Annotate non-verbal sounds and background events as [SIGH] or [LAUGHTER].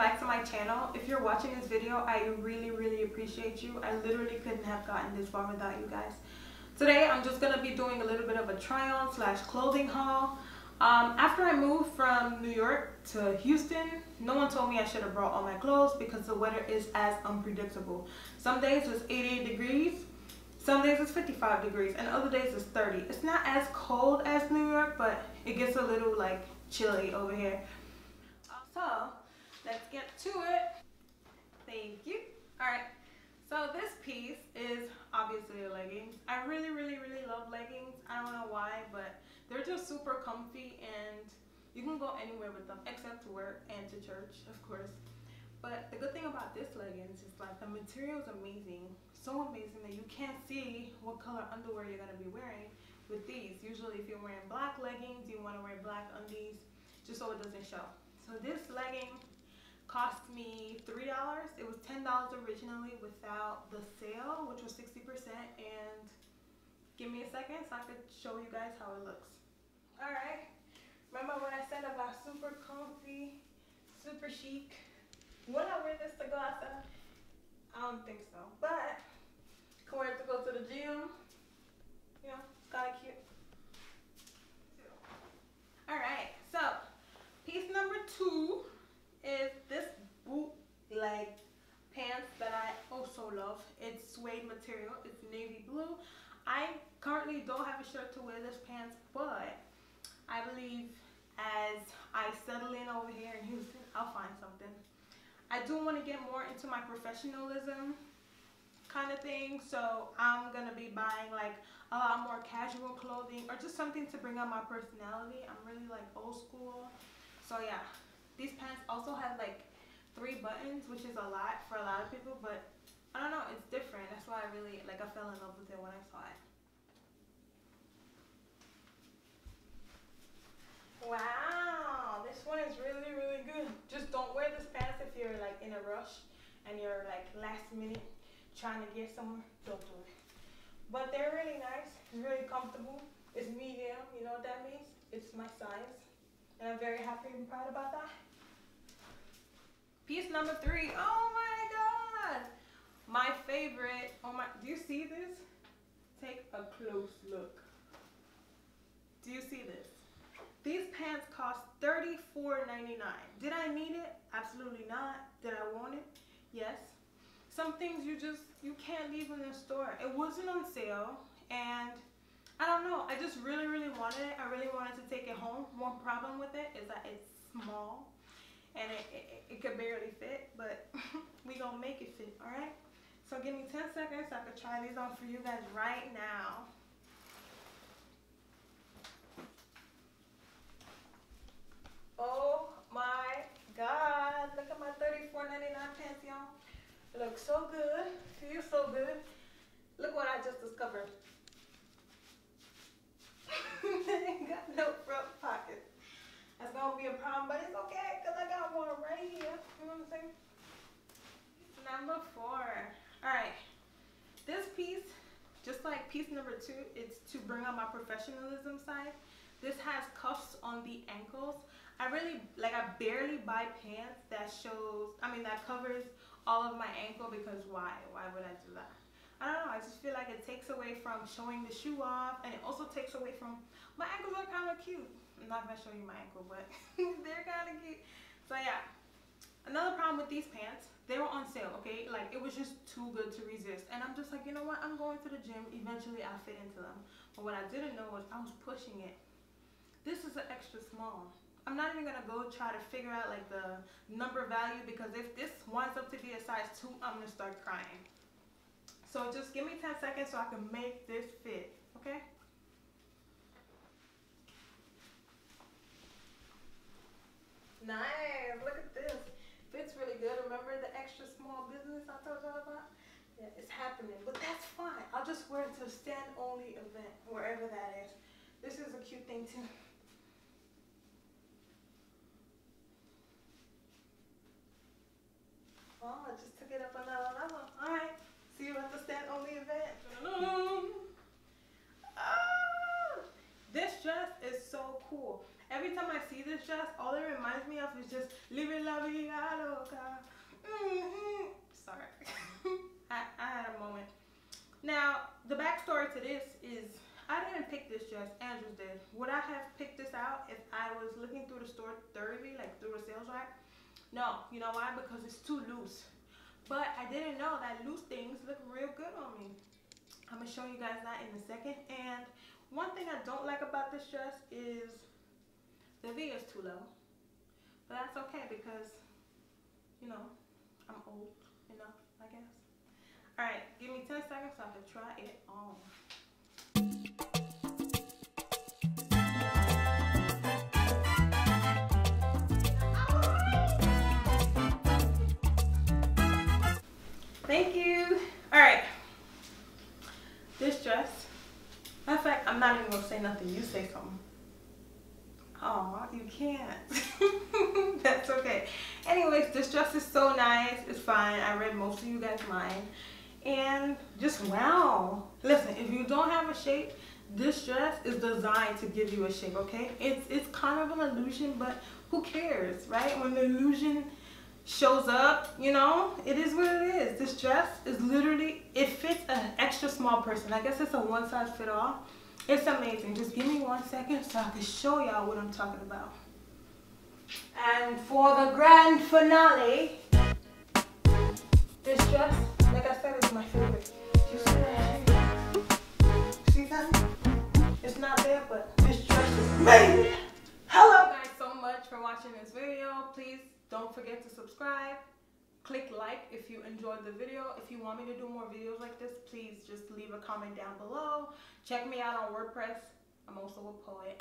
back to my channel. If you're watching this video, I really, really appreciate you. I literally couldn't have gotten this far without you guys. Today, I'm just going to be doing a little bit of a try-on slash clothing haul. Um, after I moved from New York to Houston, no one told me I should have brought all my clothes because the weather is as unpredictable. Some days it's 88 degrees, some days it's 55 degrees, and other days it's 30. It's not as cold as New York, but it gets a little like chilly over here. So, let's get to it. Thank you. All right. So this piece is obviously a leggings. I really, really, really love leggings. I don't know why, but they're just super comfy and you can go anywhere with them except to work and to church, of course. But the good thing about this leggings is like the material is amazing. So amazing that you can't see what color underwear you're going to be wearing with these. Usually if you're wearing black leggings, you want to wear black undies just so it doesn't show. So this legging cost me $3. It was $10 originally without the sale, which was 60%. And give me a second so I could show you guys how it looks. All right. Remember when I said about super comfy, super chic? Would I wear this to go outside? I don't think so. But can wear it to go to the gym. You know, it's kind of cute. All right. So piece number two is this bootleg pants that I also love. It's suede material. It's navy blue. I don't have a shirt to wear this pants, but I believe as I settle in over here in Houston, I'll find something. I do want to get more into my professionalism kind of thing, so I'm going to be buying like a lot more casual clothing or just something to bring out my personality. I'm really like old school. So yeah, these pants also have like three buttons, which is a lot for a lot of people, but I don't know, it's different. That's why I really, like I fell in love with it when I saw it. Wow, this one is really, really good. Just don't wear this pants if you're like in a rush and you're like last minute trying to get somewhere. Don't do it. But they're really nice. Really comfortable. It's medium. You know what that means? It's my size. And I'm very happy and proud about that. Piece number three. Oh my God. My favorite. Oh my, do you see this? Take a close look. Do you see this? These pants cost $34.99. Did I need it? Absolutely not. Did I want it? Yes. Some things you just, you can't leave in the store. It wasn't on sale and I don't know. I just really, really wanted it. I really wanted to take it home. One problem with it is that it's small and it, it, it could barely fit, but [LAUGHS] we gonna make it fit, all right? So give me 10 seconds so I can try these on for you guys right now. Oh my God. Look at my $34.99 pants, y'all. Looks so good. Feels so good. Look what I just discovered. ain't [LAUGHS] got no front pocket. That's gonna be a problem, but it's okay because I got one right here. You know what I'm saying? Number four. All right. This piece, just like piece number two, it's to bring out my professionalism side. This has cuffs on the ankles. I really, like I barely buy pants that shows, I mean that covers all of my ankle because why? Why would I do that? I don't know, I just feel like it takes away from showing the shoe off and it also takes away from, my ankles are kind of cute. I'm not going to show you my ankle, but [LAUGHS] they're kind of cute. So yeah, another problem with these pants, they were on sale, okay? Like it was just too good to resist. And I'm just like, you know what? I'm going to the gym. Eventually I'll fit into them. But what I didn't know was I was pushing it. This is an extra small. I'm not even gonna go try to figure out like the number value because if this winds up to be a size 2, I'm gonna start crying. So just give me 10 seconds so I can make this fit, okay? Nice, look at this. Fits really good. Remember the extra small business I told y'all about? Yeah, it's happening, but that's fine. I'll just wear it to a stand only event, wherever that is. This is a cute thing too. Oh, I just took it up another level. All right. See you at the stand only event. Oh, this dress is so cool. Every time I see this this all it reminds me of is just living la vida loca. Mm-hmm. Sorry. [LAUGHS] I, I had a moment. Now, the backstory to this is I didn't pick this dress, Andrews did. Would I have picked this out if I was looking through the store thoroughly, like through a sales rack? No, you know why? Because it's too loose. But I didn't know that loose things look real good on me. I'm gonna show you guys that in a second. And one thing I don't like about this dress is the V is too low. But that's okay because, you know, I'm old enough, I guess. All right, give me 10 seconds so I can try it on. Thank you. All right. This dress. Matter of fact, I'm not even gonna say nothing. You say something. Oh, you can't. [LAUGHS] That's okay. Anyways, this dress is so nice. It's fine. I read most of you guys' mind. And just wow. Listen, if you don't have a shape, this dress is designed to give you a shape, okay? It's it's kind of an illusion, but who cares, right? When the illusion shows up, you know, it is what it is. This dress is literally, it fits an extra small person. I guess it's a one size fit all. It's amazing. Just give me one second so I can show y'all what I'm talking about. And for the grand finale, this dress, like I said, is my favorite. You see that? See that? It's not there, but this dress is made. Hello guys so much for watching this video. Please don't forget to subscribe. Click like if you enjoyed the video. If you want me to do more videos like this, please just leave a comment down below. Check me out on WordPress. I'm also a poet.